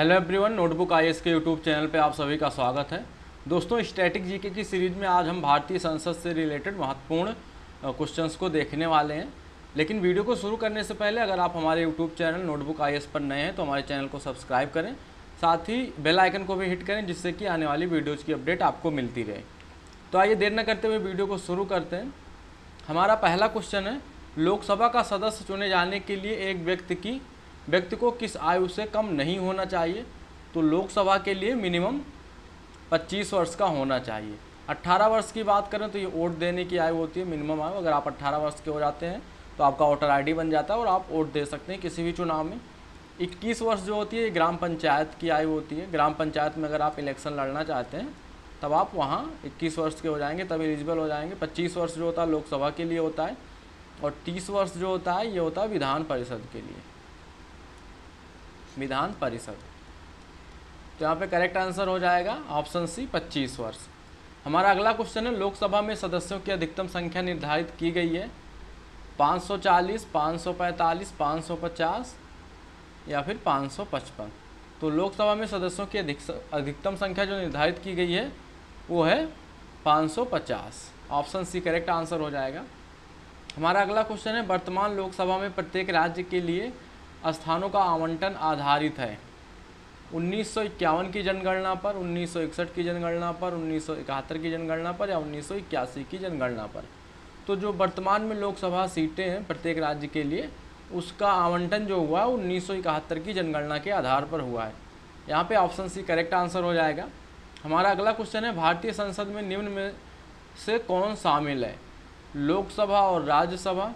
Hello everyone, notebook I के YouTube channel पे आप सभी का स्वागत है। दोस्तों, स्टैटिक जीके की सीरीज़ में आज हम भारतीय संसद से रिलेटेड महत्वपूर्ण क्वेश्चंस को देखने वाले हैं। लेकिन वीडियो को शुरू करने से पहले अगर आप हमारे यूट्यूब चैनल नोटबुक आई पर नए हैं तो हमारे चैनल को सब्सक्राइब करें। साथ ही बेल आइकन को भी हिट करें, जिससे कि आने वाली वीडियोज़ की अपडेट आपको मिलती रहे। तो आइए देर न करते हुए वीडियो को शुरू करते हैं। हमारा पहला क्वेश्चन है, लोकसभा का सदस्य चुने जाने के लिए एक व्यक्ति की व्यक्ति को किस आयु से कम नहीं होना चाहिए तो लोकसभा के लिए मिनिमम 25 वर्ष का होना चाहिए। 18 वर्ष की बात करें तो ये वोट देने की आयु होती है, मिनिमम आयु। अगर आप 18 वर्ष के हो जाते हैं तो आपका वोटर आईडी बन जाता है और आप वोट दे सकते हैं किसी भी चुनाव में। 21 वर्ष जो होती है, ये ग्राम पंचायत की आयु होती है। ग्राम पंचायत में अगर आप इलेक्शन लड़ना चाहते हैं, तब आप वहाँ 21 वर्ष के हो जाएँगे, तब एलिजिबल हो जाएँगे। 25 वर्ष जो होता है, लोकसभा के लिए होता है और 30 वर्ष जो होता है, ये होता है विधान परिषद के लिए। विधान परिषद। तो यहाँ पे करेक्ट आंसर हो जाएगा ऑप्शन सी 25 वर्ष। हमारा अगला क्वेश्चन है लोकसभा में सदस्यों की अधिकतम संख्या निर्धारित की गई है। 540, 545, 550 या फिर 555 तो लोकसभा में सदस्यों की अधिक अधिकतम संख्या जो निर्धारित की गई है वो है 550 ऑप्शन सी करेक्ट आंसर हो जाएगा। हमारा अगला क्वेश्चन है वर्तमान लोकसभा में प्रत्येक राज्य के लिए स्थानों का आवंटन आधारित है। उन्नीस सौ इक्यावन की जनगणना पर 1961 की जनगणना पर 1971 की जनगणना पर या 1981 की जनगणना पर। तो जो वर्तमान में लोकसभा सीटें हैं प्रत्येक राज्य के लिए, उसका आवंटन जो हुआ है, उन्नीस सौ इकहत्तर की जनगणना के आधार पर हुआ है। यहाँ पे ऑप्शन सी करेक्ट आंसर हो जाएगा। हमारा अगला क्वेश्चन है, भारतीय संसद में निम्न में से कौन शामिल है? लोकसभा और राज्यसभा।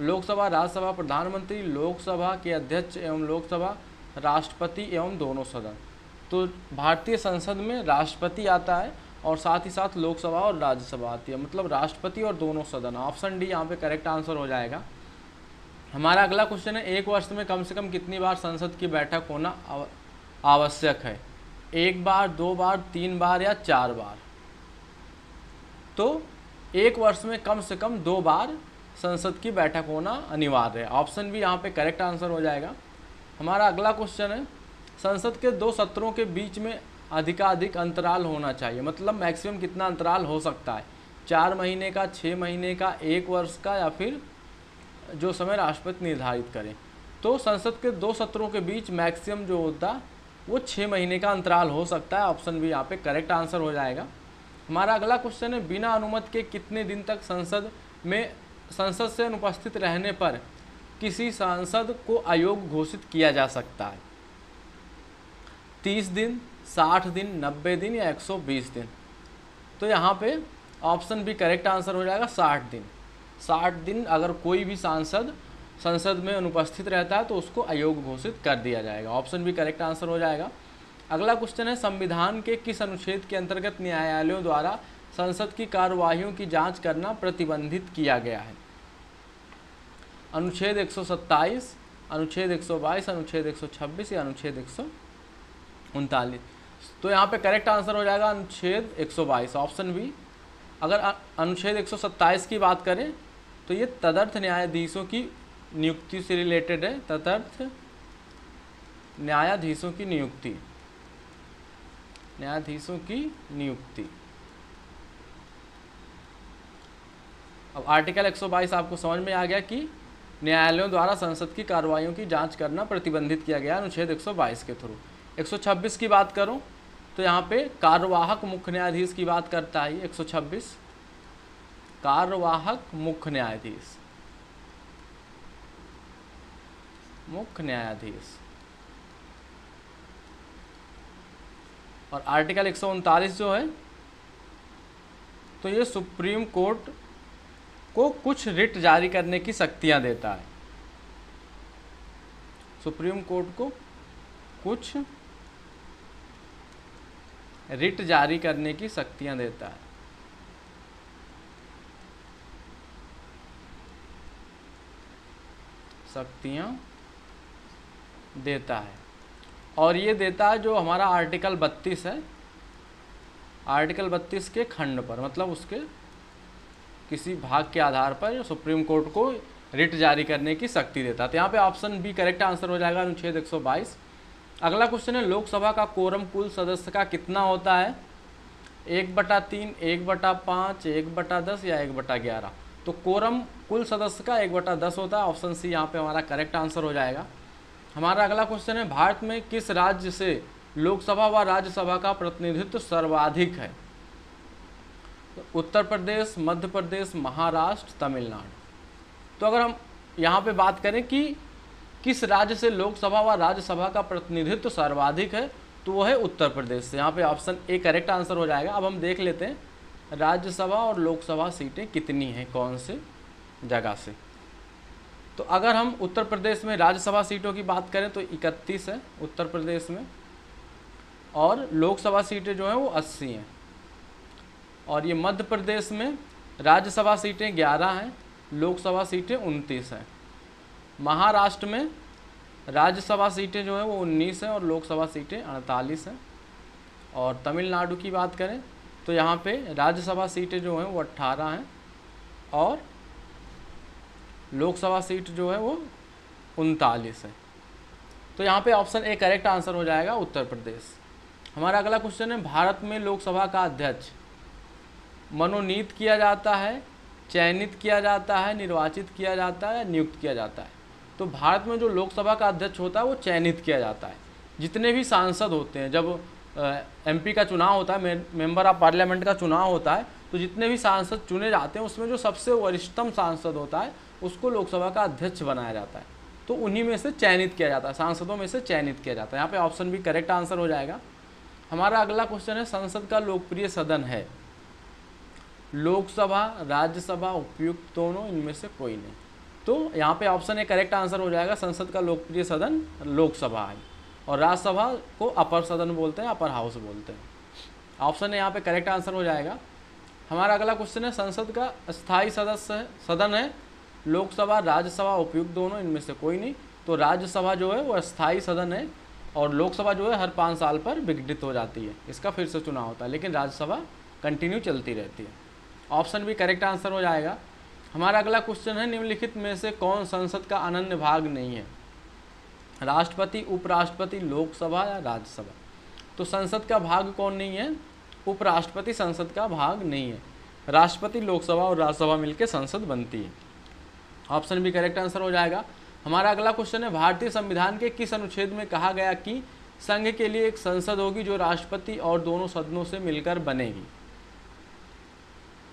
लोकसभा, राज्यसभा, प्रधानमंत्री, लोकसभा के अध्यक्ष एवं लोकसभा, राष्ट्रपति एवं दोनों सदन। तो भारतीय संसद में राष्ट्रपति आता है और साथ ही साथ लोकसभा और राज्यसभा आती है। मतलब राष्ट्रपति और दोनों सदन। ऑप्शन डी, यहाँ पे करेक्ट आंसर हो जाएगा। हमारा अगला क्वेश्चन है, एक वर्ष में कम से कम कितनी बार संसद की बैठक होना आवश्यक है? एक बार, दो बार, तीन बार या चार बार? तो एक वर्ष में कम से कम दो बार संसद की बैठक होना अनिवार्य है। ऑप्शन भी यहाँ पे करेक्ट आंसर हो जाएगा। हमारा अगला क्वेश्चन है, संसद के दो सत्रों के बीच में अधिकाधिक अंतराल होना चाहिए। मतलब मैक्सिमम कितना अंतराल हो सकता है? चार महीने का छः महीने का, एक वर्ष का या फिर जो समय राष्ट्रपति निर्धारित करें। तो संसद के दो सत्रों के बीच मैक्सिमम जो होता, वो छः महीने का अंतराल हो सकता है। ऑप्शन भी यहाँ पे करेक्ट आंसर हो जाएगा। हमारा अगला क्वेश्चन है, बिना अनुमति के कितने दिन तक संसद में संसद से अनुपस्थित रहने पर किसी सांसद को अयोग्य घोषित किया जा सकता है। तीस दिन, साठ दिन, नब्बे दिन या एक सौ बीस दिन। तो यहाँ पे ऑप्शन भी करेक्ट आंसर हो जाएगा, साठ दिन। साठ दिन अगर कोई भी सांसद संसद में अनुपस्थित रहता है तो उसको अयोग्य घोषित कर दिया जाएगा। ऑप्शन भी करेक्ट आंसर हो जाएगा। अगला क्वेश्चन है, संविधान के किस अनुच्छेद के अंतर्गत न्यायालयों द्वारा संसद की कार्यवाही की जाँच करना प्रतिबंधित किया गया है। अनुच्छेद 127, अनुच्छेद 122, अनुच्छेद 126 या अनुच्छेद एक सौ उनतालीस। तो यहाँ पे करेक्ट आंसर हो जाएगा अनुच्छेद 122 ऑप्शन बी अगर अनुच्छेद 127 की बात करें तो ये तदर्थ न्यायाधीशों की नियुक्ति से रिलेटेड है तदर्थ न्यायाधीशों की नियुक्ति। न्यायाधीशों की नियुक्ति। अब आर्टिकल 122 आपको समझ में आ गया कि न्यायालयों द्वारा संसद की कार्रवाइयों की जाँच करना प्रतिबंधित किया गया अनुच्छेद 122 के थ्रू। 126 की बात करूँ तो यहाँ पे कार्यवाहक मुख्य न्यायाधीश की बात करता है 126 कार्यवाहक मुख्य न्यायाधीश। मुख्य न्यायाधीश। और आर्टिकल एक सौ उनतालीस जो है तो ये सुप्रीम कोर्ट को कुछ रिट जारी करने की शक्तियाँ देता है। सुप्रीम कोर्ट को कुछ रिट जारी करने की शक्तियाँ देता है। शक्तियाँ देता है। और ये देता है जो हमारा आर्टिकल 32 है, आर्टिकल 32 के खंड पर मतलब उसके किसी भाग के आधार पर सुप्रीम कोर्ट को रिट जारी करने की शक्ति देता है। तो यहाँ पे ऑप्शन बी करेक्ट आंसर हो जाएगा, अनुच्छेद 122 अगला क्वेश्चन है, लोकसभा का कोरम कुल सदस्य का कितना होता है? एक बटा तीन, एक बटा पाँच, एक बटा दस या एक बटा ग्यारह? तो कोरम कुल सदस्य का एक बटा दस होता है, ऑप्शन सी यहाँ पे हमारा करेक्ट आंसर हो जाएगा। हमारा अगला क्वेश्चन है, भारत में किस राज्य से लोकसभा व राज्यसभा का प्रतिनिधित्व सर्वाधिक है? उत्तर प्रदेश, मध्य प्रदेश, महाराष्ट्र, तमिलनाडु। तो अगर हम यहाँ पे बात करें कि किस राज्य से लोकसभा व राज्यसभा का प्रतिनिधित्व सर्वाधिक है तो वो है उत्तर प्रदेश से। यहाँ पे ऑप्शन ए करेक्ट आंसर हो जाएगा। अब हम देख लेते हैं राज्यसभा और लोकसभा सीटें कितनी हैं, कौन से जगह से। तो अगर हम उत्तर प्रदेश में राज्यसभा सीटों की बात करें तो इकतीस है उत्तर प्रदेश में और लोकसभा सीटें जो हैं वो अस्सी हैं। और ये मध्य प्रदेश में राज्यसभा सीटें ग्यारह हैं, लोकसभा सीटें उनतीस हैं। महाराष्ट्र में राज्यसभा सीटें जो हैं वो उन्नीस हैं और लोकसभा सीटें अड़तालीस हैं। और तमिलनाडु की बात करें तो यहाँ पे राज्यसभा सीटें जो हैं वो अट्ठारह हैं और लोकसभा सीट जो है वो उनतालीस है। तो यहाँ पे ऑप्शन ए करेक्ट आंसर हो जाएगा उत्तर प्रदेश। हमारा अगला क्वेश्चन है, भारत में लोकसभा का अध्यक्ष मनोनीत किया जाता है, चयनित किया जाता है, निर्वाचित किया जाता है, नियुक्त किया जाता है। तो भारत में जो लोकसभा का अध्यक्ष होता है, वो चयनित किया जाता है। जितने भी सांसद होते हैं, जब एमपी का चुनाव होता है मेंबर ऑफ़ पार्लियामेंट का चुनाव होता है तो जितने भी सांसद चुने जाते हैं, उसमें जो सबसे वरिष्ठतम सांसद होता है, उसको लोकसभा का अध्यक्ष बनाया जाता है। तो उन्हीं में से चयनित किया जाता है, सांसदों में से चयनित किया जाता है। यहाँ पे ऑप्शन भी करेक्ट आंसर हो जाएगा। हमारा अगला क्वेश्चन है, संसद का लोकप्रिय सदन है। लोकसभा, राज्यसभा, उपयुक्त दोनों, इनमें से कोई नहीं। तो यहाँ पे ऑप्शन ए करेक्ट आंसर हो जाएगा, संसद का लोकप्रिय सदन लोकसभा है। और राज्यसभा को अपर सदन बोलते हैं अपर हाउस बोलते हैं। ऑप्शन ए यहाँ पे करेक्ट आंसर हो जाएगा। हमारा अगला क्वेश्चन है, संसद का स्थायी सदस्य है सदन है, लोकसभा, राज्यसभा, उपयुक्त दोनों, इनमें से कोई नहीं। तो राज्यसभा जो है, वो स्थायी सदन है और लोकसभा जो है, हर पाँच साल पर विघटित हो जाती है। इसका फिर से चुनाव होता है, लेकिन राज्यसभा कंटिन्यू चलती रहती है। ऑप्शन भी करेक्ट आंसर हो जाएगा। हमारा अगला क्वेश्चन है, निम्नलिखित में से कौन संसद का अनन्य भाग नहीं है? राष्ट्रपति, उपराष्ट्रपति, लोकसभा या राज्यसभा? तो संसद का भाग कौन नहीं है? उपराष्ट्रपति संसद का भाग नहीं है। राष्ट्रपति, लोकसभा और राज्यसभा मिलकर संसद बनती है। ऑप्शन भी करेक्ट आंसर हो जाएगा। हमारा अगला क्वेश्चन है, भारतीय संविधान के किस अनुच्छेद में कहा गया कि संघ के लिए एक संसद होगी जो राष्ट्रपति और दोनों सदनों से मिलकर बनेगी?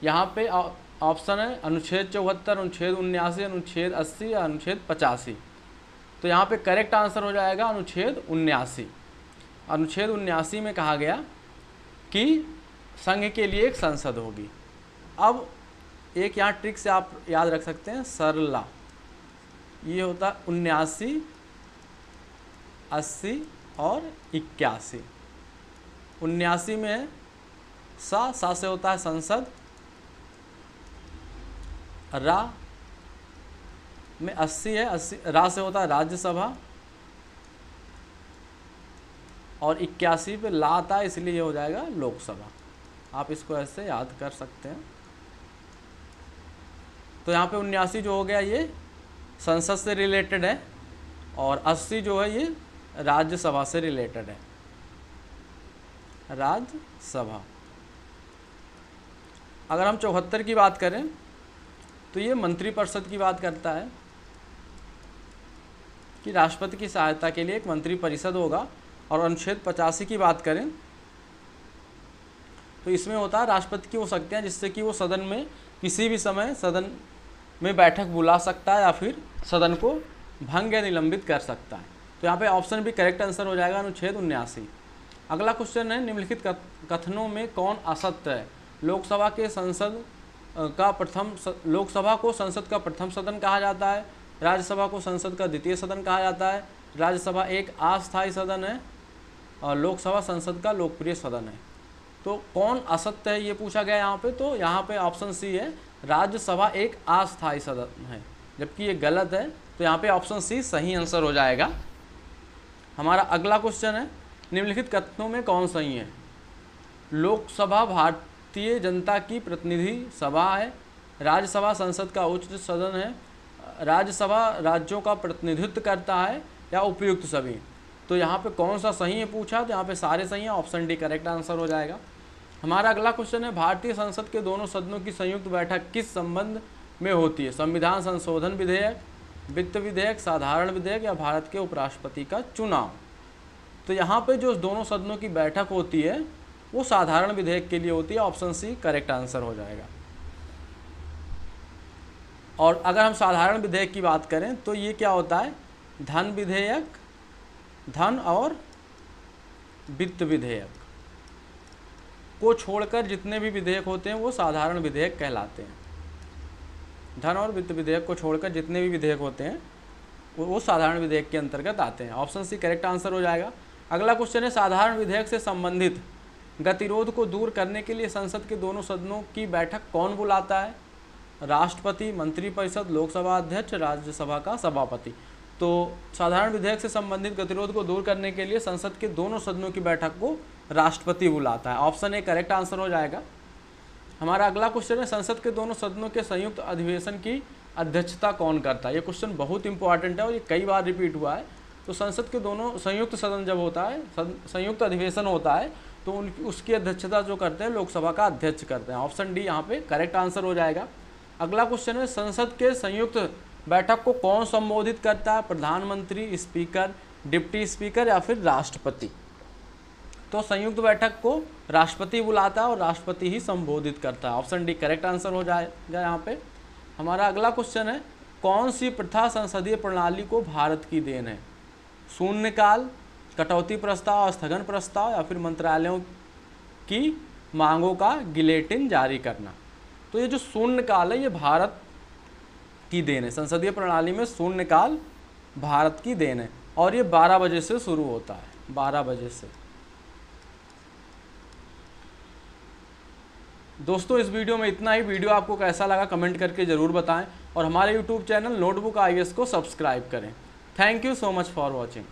यहाँ पे ऑप्शन है अनुच्छेद चौहत्तर, अनुच्छेद उन्यासी, अनुच्छेद अस्सी या अनुच्छेद पचासी। तो यहाँ पे करेक्ट आंसर हो जाएगा अनुच्छेद उन्यासी। अनुच्छेद उन्यासी में कहा गया कि संघ के लिए एक संसद होगी। अब एक यहाँ ट्रिक से आप याद रख सकते हैं, सरला। ये होता है उन्यासी, अस्सी और इक्यासी। उन्यासी में सा सा से होता है संसद रा, में अस्सी है, अस्सी, रा से होता है राज्यसभा, और इक्यासी पे ला आता है इसलिए हो जाएगा लोकसभा। आप इसको ऐसे याद कर सकते हैं। तो यहाँ पे उन्यासी जो हो गया, ये संसद से रिलेटेड है, और अस्सी जो है, ये राज्यसभा से रिलेटेड है। राज्यसभा। अगर हम चौहत्तर की बात करें तो ये मंत्रिपरिषद की बात करता है कि राष्ट्रपति की सहायता के लिए एक मंत्रिपरिषद होगा और अनुच्छेद पचासी की बात करें तो इसमें होता है राष्ट्रपति की वो शक्तियाँ जिससे कि वो सदन में किसी भी समय सदन में बैठक बुला सकता है या फिर सदन को भंग या निलंबित कर सकता है। तो यहाँ पे ऑप्शन भी करेक्ट आंसर हो जाएगा अनुच्छेद उन्यासी। अगला क्वेश्चन है, निम्नलिखित कथनों में कौन असत्य है? लोकसभा के संसद का प्रथम लोकसभा को संसद का प्रथम सदन कहा जाता है, राज्यसभा को संसद का द्वितीय सदन कहा जाता है, राज्यसभा एक अस्थायी सदन है और लोकसभा संसद का लोकप्रिय सदन है। तो कौन असत्य है ये पूछा गया यहाँ पे तो यहाँ पे ऑप्शन सी है, राज्यसभा एक अस्थायी सदन है। जबकि ये गलत है तो यहाँ पे ऑप्शन सी सही आंसर हो जाएगा। हमारा अगला क्वेश्चन है, निम्नलिखित कथनों में कौन सही है? लोकसभा भारत भारतीय जनता की प्रतिनिधि सभा है। राज्यसभा संसद का उच्च सदन है। राज्यसभा राज्यों का प्रतिनिधित्व करता है या उपयुक्त सभी? तो यहाँ पे कौन सा सही है पूछा? तो यहाँ पे सारे सही हैं, ऑप्शन डी करेक्ट आंसर हो जाएगा। हमारा अगला क्वेश्चन है, भारतीय संसद के दोनों सदनों की संयुक्त बैठक किस संबंध में होती है? संविधान संशोधन विधेयक, वित्त विधेयक, साधारण विधेयक या भारत के उपराष्ट्रपति का चुनाव? तो यहाँ पे जो दोनों सदनों की बैठक होती है वो साधारण विधेयक के लिए होती है ऑप्शन सी करेक्ट आंसर हो जाएगा। और अगर हम साधारण विधेयक की बात करें तो ये क्या होता है? धन विधेयक, धन और वित्त विधेयक। को छोड़कर जितने भी विधेयक होते हैं, वो साधारण विधेयक कहलाते हैं। धन और वित्त विधेयक को छोड़कर जितने भी विधेयक होते हैं, वो साधारण विधेयक के अंतर्गत आते हैं। ऑप्शन सी करेक्ट आंसर हो जाएगा। अगला क्वेश्चन है, साधारण विधेयक से संबंधित गतिरोध को दूर करने के लिए संसद के दोनों सदनों की बैठक कौन बुलाता है? राष्ट्रपति, मंत्रिपरिषद, लोकसभा अध्यक्ष, राज्यसभा का सभापति। तो साधारण विधेयक से संबंधित गतिरोध को दूर करने के लिए संसद के दोनों सदनों की बैठक को राष्ट्रपति बुलाता है। ऑप्शन ए, करेक्ट आंसर हो जाएगा। हमारा अगला क्वेश्चन है, संसद के दोनों सदनों के संयुक्त अधिवेशन की अध्यक्षता कौन करता है? ये क्वेश्चन बहुत इंपॉर्टेंट है और ये कई बार रिपीट हुआ है। तो संसद के दोनों संयुक्त सदन जब होता है संयुक्त अधिवेशन होता है तो उन, उसकी अध्यक्षता जो करते हैं, लोकसभा का अध्यक्ष करते हैं। ऑप्शन डी यहाँ पे करेक्ट आंसर हो जाएगा। अगला क्वेश्चन है, संसद के संयुक्त बैठक को कौन संबोधित करता है? प्रधानमंत्री स्पीकर डिप्टी स्पीकर या फिर राष्ट्रपति? तो संयुक्त बैठक को राष्ट्रपति बुलाता है और राष्ट्रपति ही संबोधित करता है। ऑप्शन डी करेक्ट आंसर हो जाएगा यहाँ पे। हमारा अगला क्वेश्चन है, कौन सी प्रथा संसदीय प्रणाली को भारत की देन है? शून्यकाल कटौती प्रस्ताव स्थगन प्रस्ताव या फिर मंत्रालयों की मांगों का गिलेटिन जारी करना। तो ये जो शून्यकाल है, ये भारत की देन है। संसदीय प्रणाली में शून्यकाल भारत की देन है और ये 12 बजे से शुरू होता है 12 बजे से। दोस्तों, इस वीडियो में इतना ही। वीडियो आपको कैसा लगा कमेंट करके ज़रूर बताएँ और हमारे यूट्यूब चैनल नोटबुक आई को सब्सक्राइब करें। Thank you so much for watching